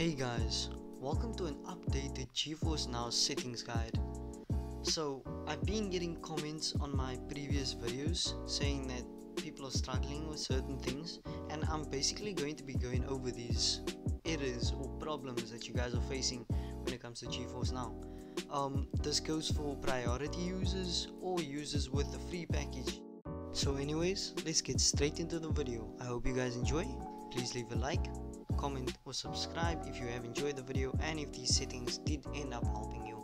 Hey guys, welcome to an updated GeForce Now settings guide. So, I've been getting comments on my previous videos saying that people are struggling with certain things and I'm basically going to be going over these errors or problems that you guys are facing when it comes to GeForce Now. Um, this goes for priority users or users with the free package. So anyways, let's get straight into the video. I hope you guys enjoy. Please leave a like, comment or subscribe if you have enjoyed the video and if these settings did end up helping you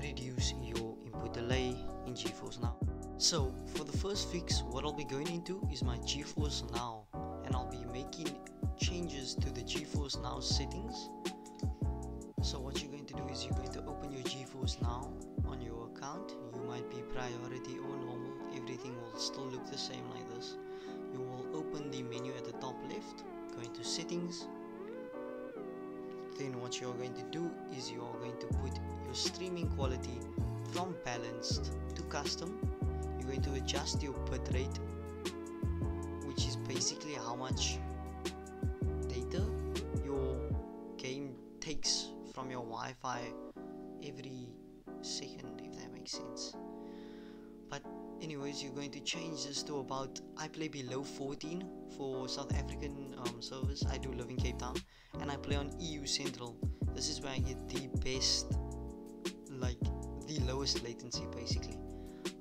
reduce your input delay in GeForce Now. So for the first fix what I'll be going into is my GeForce Now and I'll be making changes to the GeForce Now settings. So what you're going to do is you're going to open your GeForce Now on your account. You might be priority or normal. Everything will still look the same like this. You will open the menu at the top left go into settings. Then what you're going to do is you are going to put your streaming quality from balanced to custom. You're going to adjust your bitrate which is basically how much data your game takes from your Wi-Fi every second if that makes sense but anyways you're going to change this to about I play below 14 for South African um, service I do live in Cape Town and I play on EU Central. This is where I get the best like the lowest latency basically.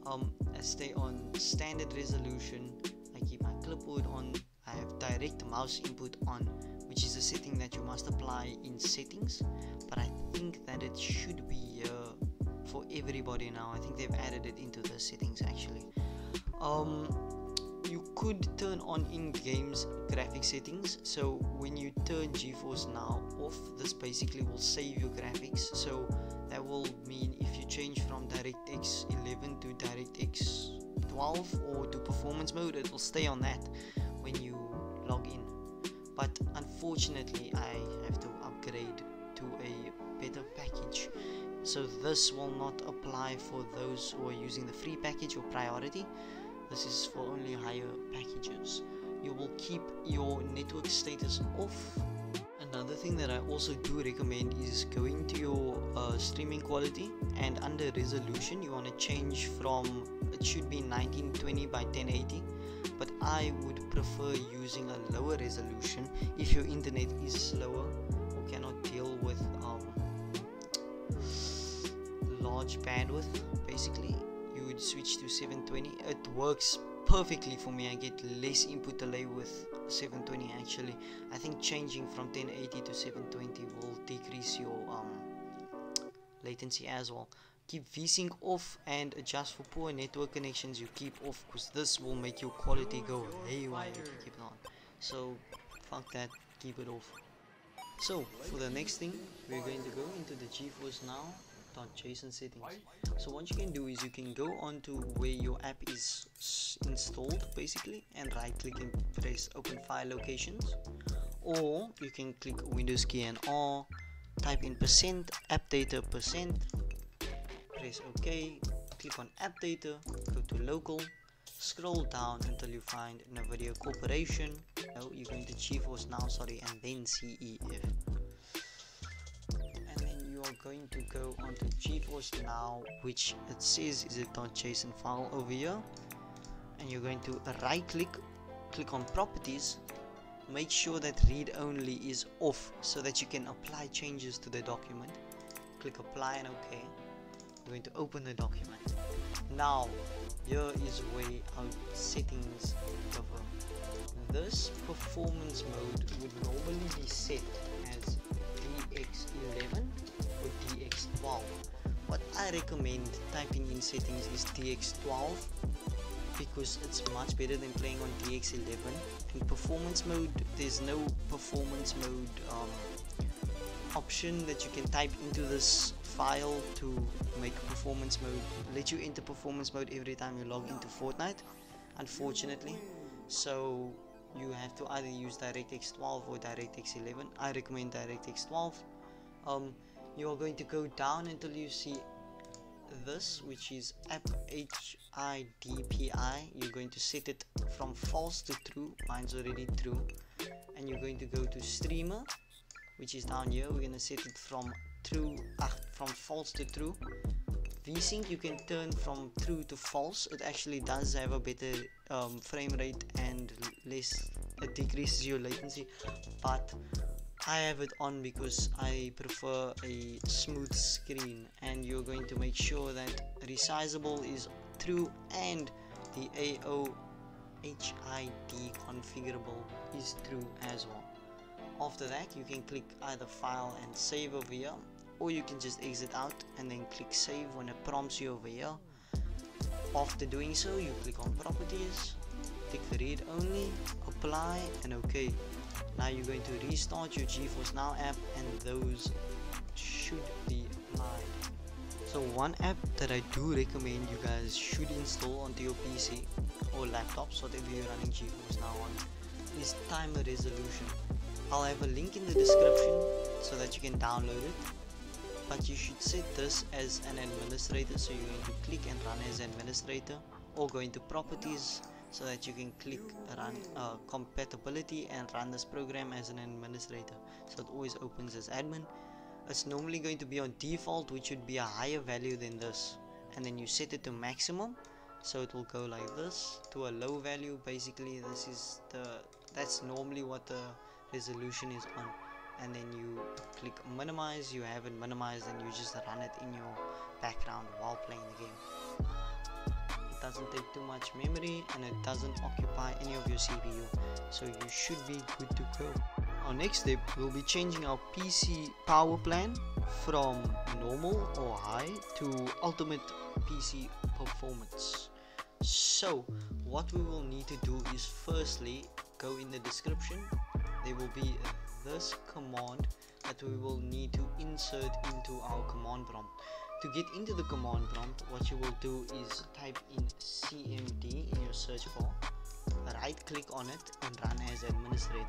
Um, I stay on standard resolution. I keep my clipboard on. I have direct mouse input on which is a setting that you must apply in settings. But I think that it should be uh, for everybody now. I think they've added it into the settings actually. Um you could turn on in games graphic settings. So when you turn GeForce now off this basically will save your graphics. So that will mean if you change from DirectX 11 to DirectX 12 or to performance mode it will stay on that when you log in. But unfortunately I have to upgrade to a better package. So this will not apply for those who are using the free package or priority. This is for only higher packages. You will keep your network status off. Another thing that I also do recommend is going to your uh, streaming quality and under resolution you want to change from it should be 1920 by 1080 but I would prefer using a lower resolution if your internet is slower or cannot deal with large bandwidth. Basically you would switch to 720 it works perfectly for me. I get less input delay with 720 actually. I think changing from 1080 to 720 will decrease your um, latency as well. Keep vsync off and adjust for poor network connections you keep off because this will make your quality go haywire if you keep it on. So fuck that. Keep it off. So for the next thing we're going to go into the GeForce now JSON settings. So what you can do is you can go on to where your app is installed basically and right click and press open file locations. Or you can click windows key and R type in percent app data percent press ok click on app data go to local scroll down until you find NVIDIA Corporation. No you're going to GeForce now sorry and then CEF going to go onto GeForce now which it says is a .json file over here. And you're going to right click click on properties. Make sure that read only is off so that you can apply changes to the document. Click apply and ok. You're going to open the document. Now here is where our settings cover. This performance mode would normally be set as DX11 DX12. What I recommend typing in settings is DX12 because it's much better than playing on DX11. In performance mode, there's no performance mode um, option that you can type into this file to make performance mode, let you enter performance mode every time you log into Fortnite, unfortunately. So you have to either use DirectX 12 or DirectX 11. I recommend DirectX 12. Um, you are going to go down until you see this which is app HIDPI you're going to set it from false to true. Mine's already true. And you're going to go to streamer which is down here. We're gonna set it from true uh, from false to true. VSync you can turn from true to false. It actually does have a better um, frame rate and less it decreases your latency. But I have it on because I prefer a smooth screen and you're going to make sure that resizable is true and the AO HID configurable is true as well. After that you can click either file and save over here or you can just exit out and then click save when it prompts you over here. After doing so you click on properties, click the read only, apply and OK now you're going to restart your GeForce Now app and those should be applied so one app that I do recommend you guys should install onto your PC or laptop so that you're running GeForce Now on is timer resolution. I'll have a link in the description so that you can download it but you should set this as an administrator. So you're going to click and run as administrator or go into properties so that you can click run uh, compatibility and run this program as an administrator. So it always opens as admin. It's normally going to be on default which would be a higher value than this. And then you set it to maximum. So it will go like this to a low value. Basically this is the that's normally what the resolution is on. And then you click minimize. You have it minimized and you just run it in your background while playing the game doesn't take too much memory and it doesn't occupy any of your CPU so you should be good to go. Our next step will be changing our PC power plan from normal or high to ultimate PC performance. So what we will need to do is firstly go in the description there will be this command that we will need to insert into our command prompt to get into the command prompt, what you will do is type in CMD in your search bar, right click on it and run as administrator.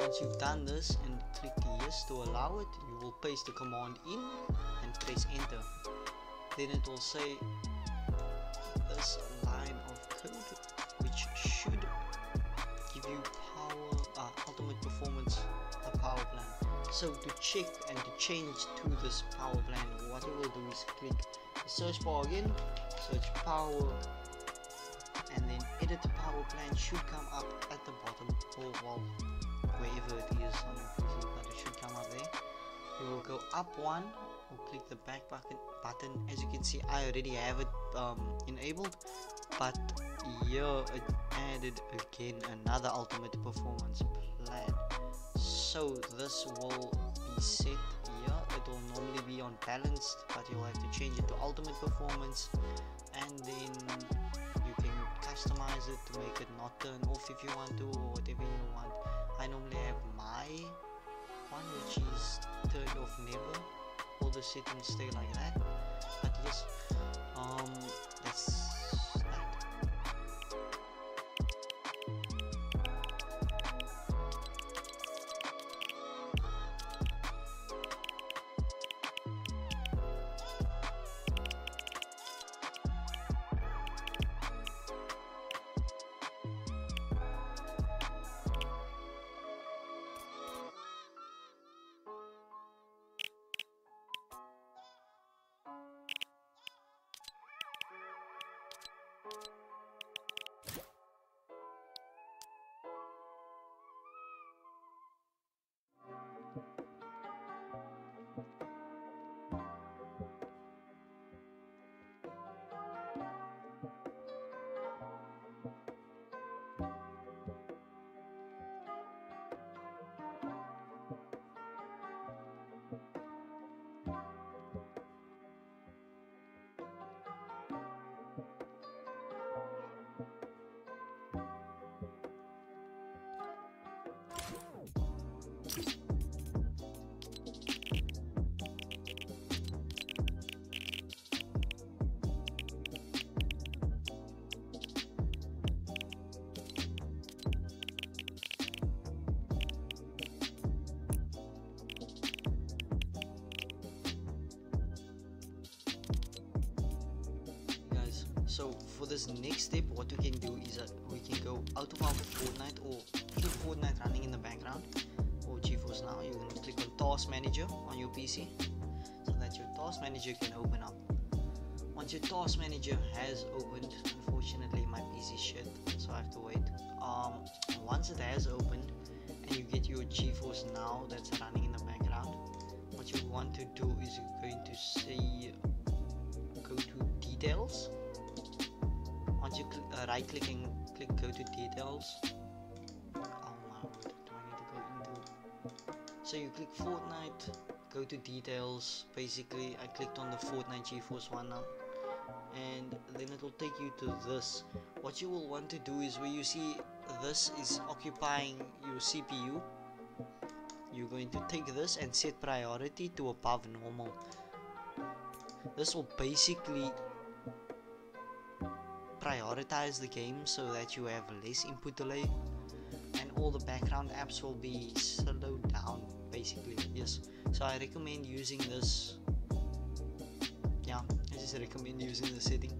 Once you've done this and click yes to allow it, you will paste the command in and press enter. Then it will say this so to check and to change to this power plan what we will do is click? The search bar again search power and then edit power plan should come up at the bottom or well wherever it is. On your PC but it should come up there. You will go up one or click the back button button. As you can see I already have it um, enabled but here it added again another ultimate performance plan so this will be set here. It will normally be on balanced but you'll have to change it to ultimate performance. And then you can customize it to make it not turn off if you want to or whatever you want. I normally have my one which is turned off never all the settings stay like that. But yes for this next step what we can do is that we can go out of our Fortnite or keep Fortnite running in the background. Or GeForce Now you can click on task manager on your PC so that your task manager can open up. Once your task manager has opened unfortunately my PC shit so I have to wait. Um, once it has opened and you get your GeForce Now that's running in the background what you want to do is you're going to say go to details once you cl uh, right click and click go to details. Oh my do I need to go into? So you click Fortnite go to details. Basically I clicked on the Fortnite GeForce one now. And then it will take you to this. What you will want to do is where you see this is occupying your CPU you're going to take this and set priority to above normal. This will basically prioritize the game so that you have less input delay and all the background apps will be slowed down basically. Yes. So I recommend using this. Yeah I just recommend using the setting